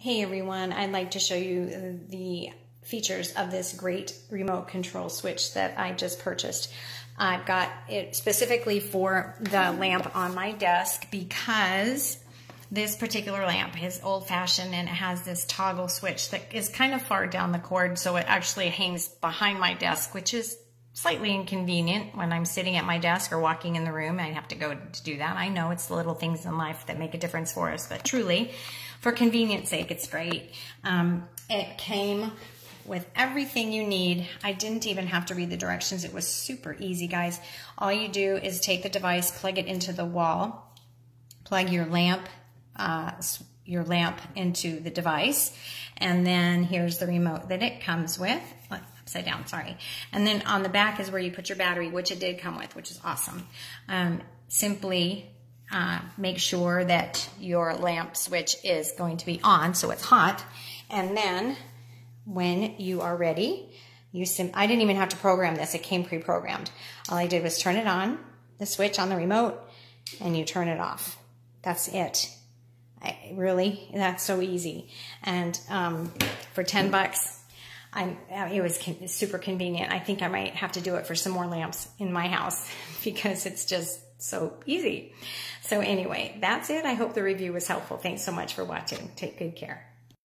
Hey everyone, I'd like to show you the features of this great remote control switch that I just purchased. I've got it specifically for the lamp on my desk because this particular lamp is old fashioned and it has this toggle switch that is kind of far down the cord so it actually hangs behind my desk which is slightly inconvenient when I'm sitting at my desk or walking in the room. I have to go to do that. I know it's the little things in life that make a difference for us, but truly, for convenience sake, it's great. Um, it came with everything you need. I didn't even have to read the directions. It was super easy, guys. All you do is take the device, plug it into the wall, plug your lamp, uh, your lamp into the device, and then here's the remote that it comes with upside down, sorry. And then on the back is where you put your battery, which it did come with, which is awesome. Um, simply uh, make sure that your lamp switch is going to be on so it's hot. And then when you are ready, you sim I didn't even have to program this. It came pre-programmed. All I did was turn it on, the switch on the remote, and you turn it off. That's it. I, really, that's so easy. And um, for 10 bucks, I'm, it was super convenient. I think I might have to do it for some more lamps in my house because it's just so easy. So anyway, that's it. I hope the review was helpful. Thanks so much for watching. Take good care.